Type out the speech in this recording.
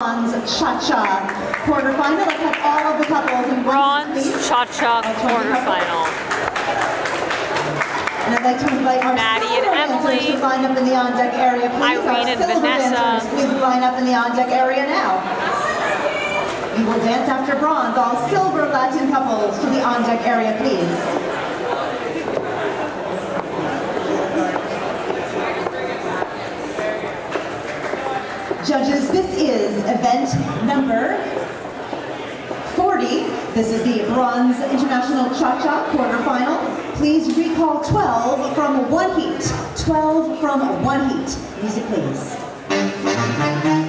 bronze cha-cha quarterfinal. Let's have all of the couples in Bronze. Cha-Cha quarterfinal. And I'd like to invite our Maddie and Emilie. to line up in the on-deck area, please. Irene and Vanessa. please line up in the on-deck area now. We will dance after bronze. All silver Latin couples to the on-deck area, please. Judges, this is event number 40. This is the Bronze International Cha-Cha quarterfinal. Please recall 12 from one heat. 12 from one heat. Music, please.